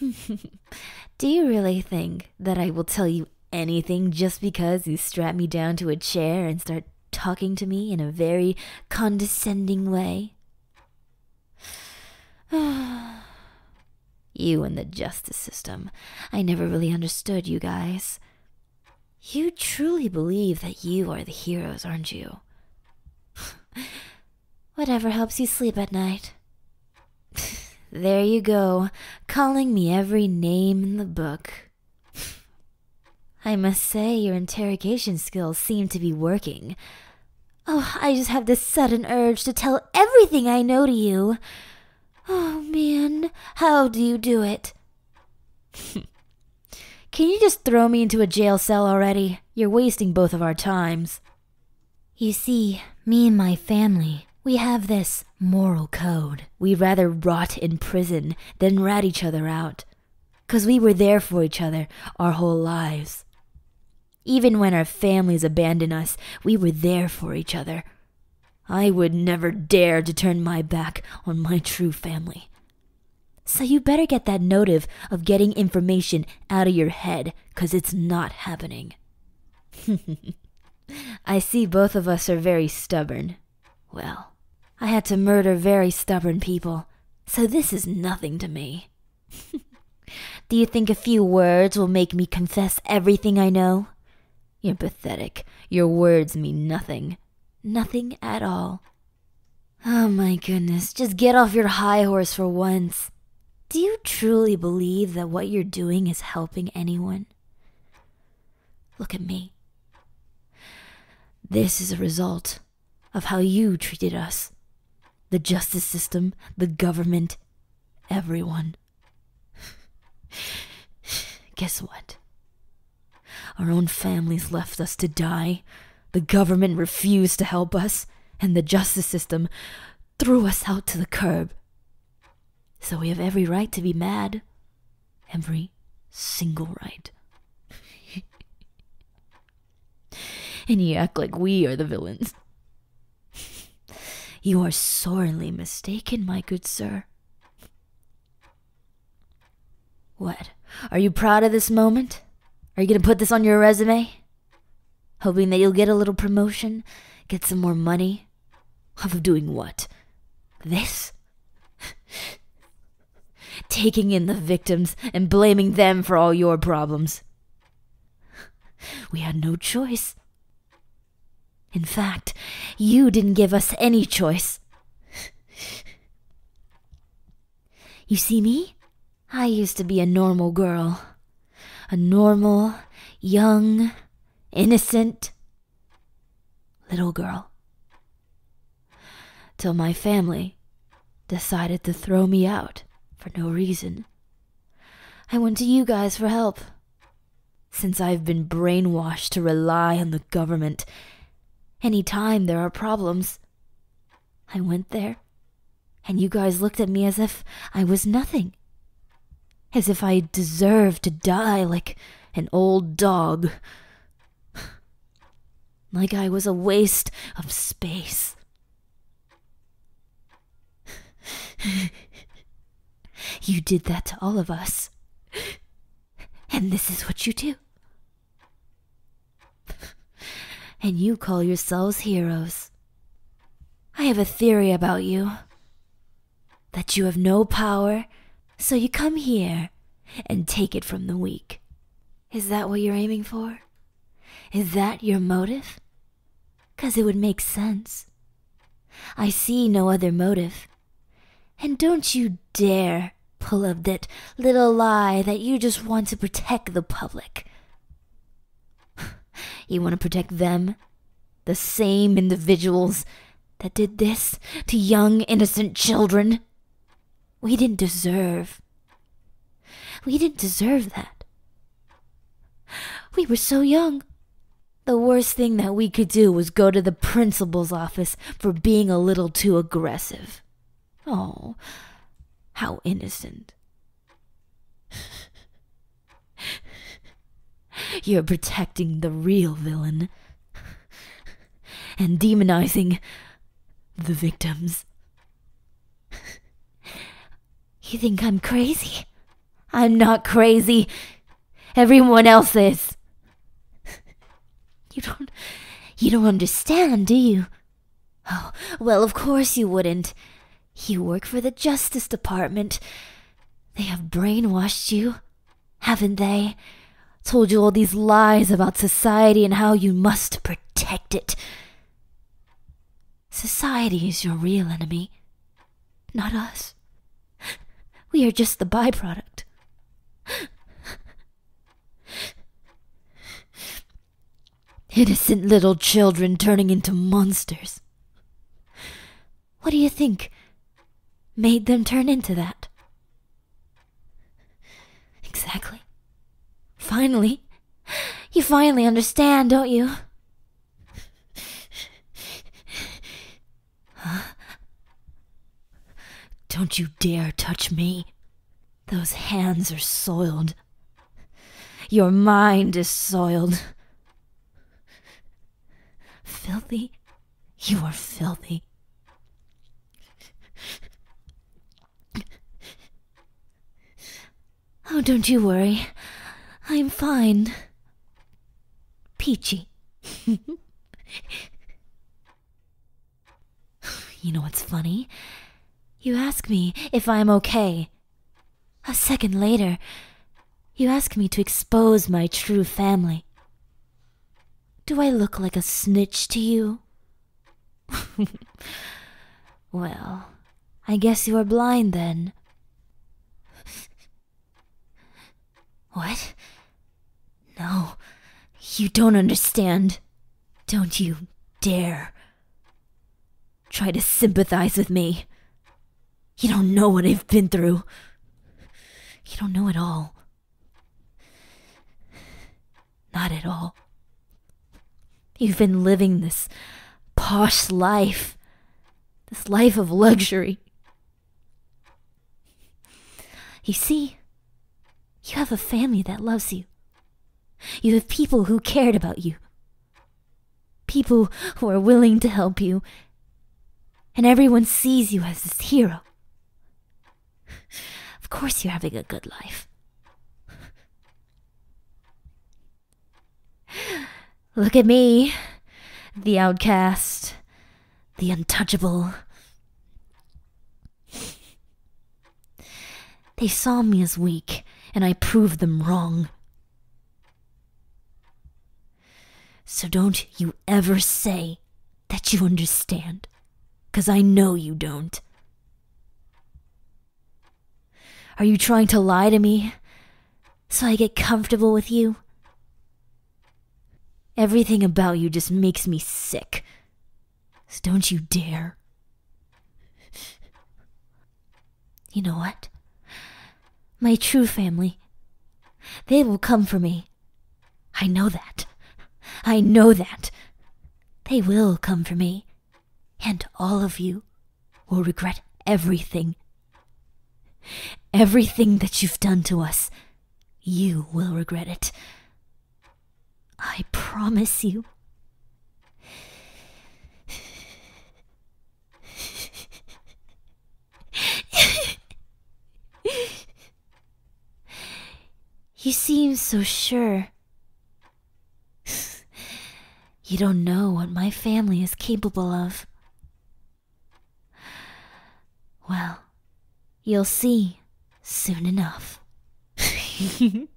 Do you really think that I will tell you anything just because you strap me down to a chair and start talking to me in a very condescending way? you and the justice system. I never really understood you guys. You truly believe that you are the heroes, aren't you? Whatever helps you sleep at night. There you go, calling me every name in the book. I must say, your interrogation skills seem to be working. Oh, I just have this sudden urge to tell everything I know to you. Oh man, how do you do it? Can you just throw me into a jail cell already? You're wasting both of our times. You see, me and my family, we have this moral code. We'd rather rot in prison than rat each other out. Cause we were there for each other our whole lives. Even when our families abandoned us, we were there for each other. I would never dare to turn my back on my true family. So you better get that motive of getting information out of your head, cause it's not happening. I see both of us are very stubborn. Well, I had to murder very stubborn people, so this is nothing to me. Do you think a few words will make me confess everything I know? You're pathetic. Your words mean nothing. Nothing at all. Oh my goodness, just get off your high horse for once. Do you truly believe that what you're doing is helping anyone? Look at me. This is a result of how you treated us the justice system, the government, everyone. Guess what? Our own families left us to die. The government refused to help us, and the justice system threw us out to the curb. So we have every right to be mad. Every single right. and you act like we are the villains. You are sorely mistaken, my good sir. What? Are you proud of this moment? Are you going to put this on your resume? Hoping that you'll get a little promotion, get some more money? Of doing what? This? Taking in the victims and blaming them for all your problems. We had no choice. In fact, you didn't give us any choice. You see me? I used to be a normal girl. A normal, young, innocent little girl. Till my family decided to throw me out for no reason. I went to you guys for help. Since I've been brainwashed to rely on the government any time there are problems, I went there, and you guys looked at me as if I was nothing. As if I deserved to die like an old dog. Like I was a waste of space. you did that to all of us. And this is what you do and you call yourselves heroes. I have a theory about you that you have no power, so you come here and take it from the weak. Is that what you're aiming for? Is that your motive? Because it would make sense. I see no other motive. And don't you dare pull up that little lie that you just want to protect the public. You want to protect them? The same individuals that did this to young, innocent children? We didn't deserve. We didn't deserve that. We were so young. The worst thing that we could do was go to the principal's office for being a little too aggressive. Oh, how innocent. You're protecting the real villain and demonizing the victims. You think I'm crazy? I'm not crazy. Everyone else is. You don't. You don't understand, do you? Oh, well, of course you wouldn't. You work for the Justice Department. They have brainwashed you, haven't they? Told you all these lies about society and how you must protect it. Society is your real enemy, not us. We are just the byproduct. Innocent little children turning into monsters. What do you think made them turn into that? Exactly. Finally. You finally understand, don't you? Don't you dare touch me. Those hands are soiled. Your mind is soiled. Filthy? You are filthy. Oh, don't you worry. I'm fine. Peachy. you know what's funny? You ask me if I'm okay. A second later, you ask me to expose my true family. Do I look like a snitch to you? well, I guess you are blind then. What? No, you don't understand. Don't you dare try to sympathize with me. You don't know what I've been through. You don't know it all. Not at all. You've been living this posh life, this life of luxury. You see, you have a family that loves you. You have people who cared about you. People who are willing to help you. And everyone sees you as this hero. Of course, you're having a good life. Look at me, the outcast, the untouchable. They saw me as weak and I proved them wrong. So don't you ever say that you understand, because I know you don't. Are you trying to lie to me so I get comfortable with you? Everything about you just makes me sick. So don't you dare. You know what? my true family. They will come for me. I know that. I know that. They will come for me. And all of you will regret everything. Everything that you've done to us, you will regret it. I promise you. You seem so sure. You don't know what my family is capable of. Well, you'll see soon enough.